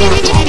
Built